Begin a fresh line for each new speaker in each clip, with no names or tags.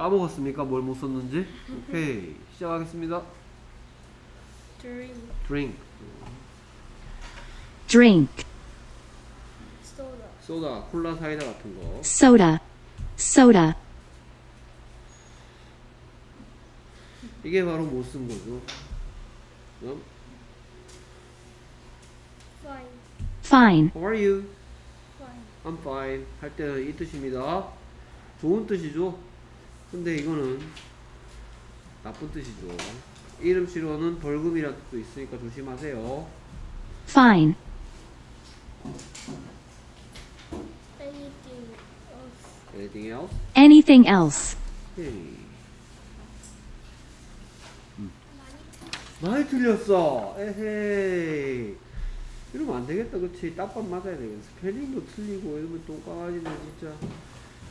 까먹었습니까? 뭘 못 썼는지? 오케이 시작하겠습니다.
Drink,
drink.
Drink,
soda,
소다 콜라 사이다 같은 거.
Soda, soda,
이게 바로 못 쓴 거죠. 그럼
fine,
fine,
How are you?
fine,
I'm fine. 할 때는 이 뜻입니다. 좋은 뜻이죠 근데 이거는 나쁜 뜻이죠 이름 실어는 벌금이라는 뜻도 있으니까 조심하세요
fine,
anything else,
Anything else?
anything else,
오케이. 음. 많이 틀렸어. 에헤이. 이러면 안 되겠다, 그치? 딱밤 맞아야 되겠어. 스펠링도 틀리고, 이러면 똥강아지네, 진짜.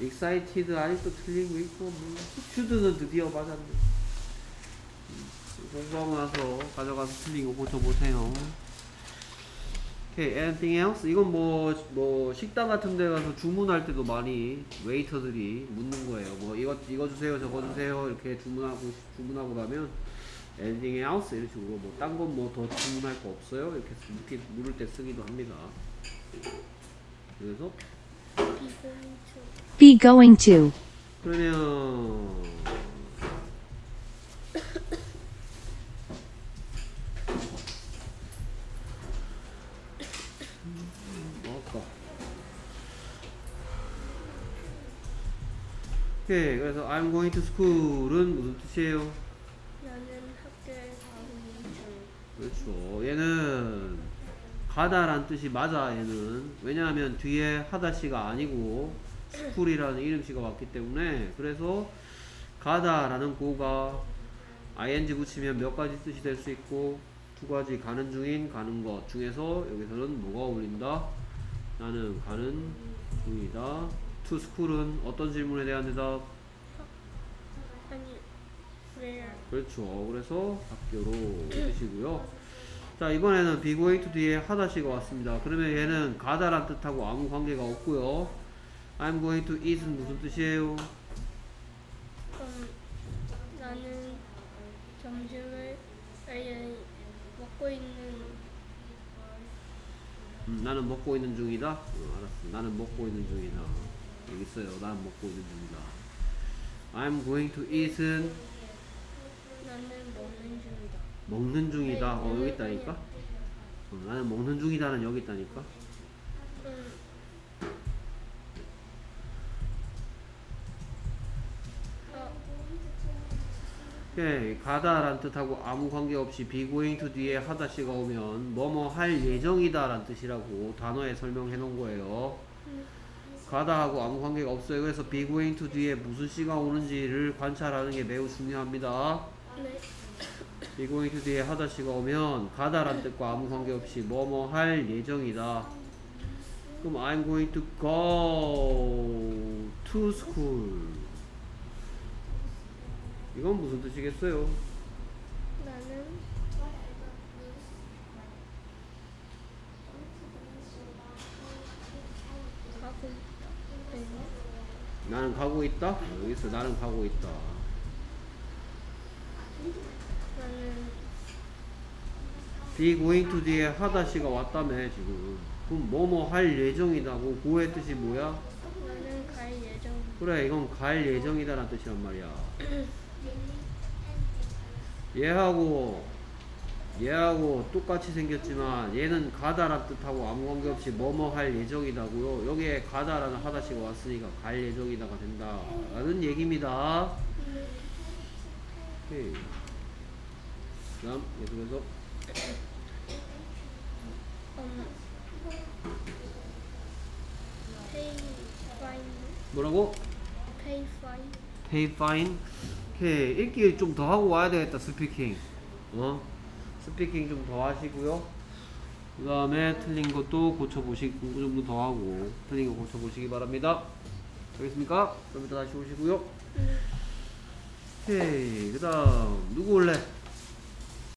Excited 아직도 틀리고 있고, 뭐. should는 드디어 맞았네. 음, 공부하고 나서 가져가서 틀린 거 고쳐보세요. 오케이, anything else? 이건 뭐, 뭐, 식당 같은 데 가서 주문할 때도 많이 웨이터들이 묻는 거예요. 뭐, 이거, 이거 주세요, 저거 주세요. 이렇게 주문하고, 주문하고 나면, anything else? 이런 식으로, 뭐, 딴 건 뭐 더 주문할 거 없어요? 이렇게 물을 때 쓰기도 합니다. 그래서,
be going to,
be going to,
그러면, 뭐 할까? 오케이, 그래서 I'm going to school은 무슨 뜻이에요?
나는 학교에 가고 중,
그렇죠. 얘는 가다란 뜻이 맞아. 얘는 왜냐하면 뒤에 하다시가 아니고 스쿨이라는 이름시가 왔기 때문에 그래서 가다라는 고가 ing 붙이면 몇 가지 뜻이 될 수 있고 두 가지 가는 중인 가는 것 중에서 여기서는 뭐가 어울린다? 나는 가는 중이다. to school은 어떤 질문에 대한 대답?
아니, where,
그렇죠. 그래서 학교로 뜻이고요. 자 이번에는 be going to 뒤에 하다시가 왔습니다. 그러면 얘는 가다란 뜻하고 아무 관계가 없고요. I'm going to eat은 무슨 뜻이에요?
음, 나는 점심을 아니, 먹고 있는
음, 나는 먹고 있는 중이다. 어, 알았어. 나는 먹고 있는 중이다. 여기 있어요. 나는 먹고 있는 중이다. I'm going to eat은
나는 먹는 중이다.
먹는 중이다. 어 여기 있다니까. 어, 나는 먹는 중이다는 여기 있다니까. 오케이 가다란 뜻하고 아무 관계없이 be going to 뒤에 하다시가 오면 뭐뭐 할 예정이다 란 뜻이라고 단어에 설명해 놓은 거예요 가다하고 아무 관계가 없어요 그래서 be going to 뒤에 무슨 시가 오는지를 관찰하는 게 매우 중요합니다
네,
to 뒤에 하다시가 오면 가다란 뜻과 아무 관계없이 뭐뭐 할 예정이다 그럼 I'm going to go to school 이건 무슨 뜻이겠어요?
나는 가고 있다. 네.
나는 가고 있다? 여기 있어. 나는 가고 있다.
나는
be going to 뒤에 하다시가 왔다며 지금. 그럼 뭐뭐 할 예정이다고 고의 뜻이 뭐야?
나는 갈 예정.
그래 이건 갈 예정이다 라는 뜻이란 말이야. 얘하고 얘하고 똑같이 생겼지만 얘는 가다란 뜻하고 아무 관계없이 뭐뭐 할 예정이다고요. 여기에 가다라는 하다시가 왔으니까 갈 예정이다가 된다 라는 얘기입니다. 오케이. 다음 계속해서
음, pay fine,
뭐라고?
pay fine.
pay fine. 오케이. 읽기 좀 더 하고 와야 되겠다. speaking. 어? speaking 좀 더 하시고요. 그 다음에 틀린 것도 고쳐보시, 공부 좀더 하고, 틀린 거 고쳐보시기 바랍니다. 알겠습니까? 그럼 이따 다시 오시고요. 오케이. 그 다음, 누구 올래?